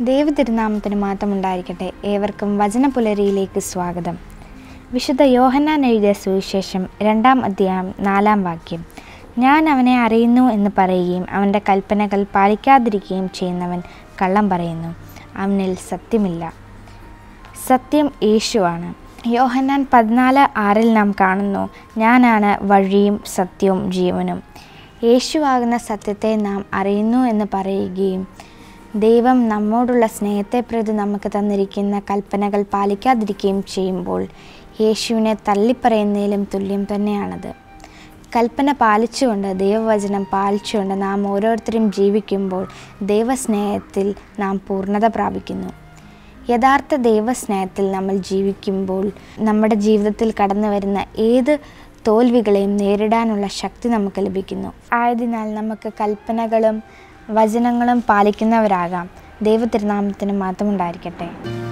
ദൈവതിരുനാമത്തിന് മാത്രം ഉണ്ടായിരിക്കട്ടെ ഏവർക്കും വചനപുലരിയിലേക്ക് സ്വാഗതം. വിശുദ്ധ യോഹന്നാൻ എഴുതിയ സുവിശേഷം രണ്ടാം അധ്യായം നാലാം വാക്യം. ഞാൻ അവനെ അറിയുന്നു എന്ന് പറയുകയും അവന്റെ കൽപ്പനകൾ പാലിക്കാതിരിക്കുകയും ചെയ്യുന്നവൻ കള്ളം പറയുന്നു. അവനിൽ സത്യമില്ല. സത്യം യേശുവാണ്. യോഹന്നാൻ പതിനാല് ആറിൽ നാം കാണുന്നു ഞാനാണ് വഴിയും സത്യവും ജീവനും. യേശുവാകുന്ന സത്യത്തെ നാം അറിയുന്നു എന്ന് പറയുകയും ദൈവം നമ്മോടുള്ള സ്നേഹത്തെ പ്രതി നമുക്ക് തന്നിരിക്കുന്ന കൽപ്പനകൾ പാലിക്കാതിരിക്കുകയും ചെയ്യുമ്പോൾ യേശുവിനെ തള്ളിപ്പറയുന്നതിലും തുല്യം തന്നെയാണത്. കൽപ്പന പാലിച്ചുകൊണ്ട് ദൈവവചനം പാലിച്ചുകൊണ്ട് നാം ഓരോരുത്തരും ജീവിക്കുമ്പോൾ ദൈവസ്നേഹത്തിൽ നാം പൂർണത പ്രാപിക്കുന്നു. യഥാർത്ഥ ദൈവസ്നേഹത്തിൽ നമ്മൾ ജീവിക്കുമ്പോൾ നമ്മുടെ ജീവിതത്തിൽ കടന്നു വരുന്ന ഏത് തോൽവികളെയും നേരിടാനുള്ള ശക്തി നമുക്ക് ലഭിക്കുന്നു. ആയതിനാൽ നമുക്ക് കൽപ്പനകളും വചനങ്ങളും പാലിക്കുന്നവരാകാം. ദൈവ തിരുനാമത്തിന് ഉണ്ടായിരിക്കട്ടെ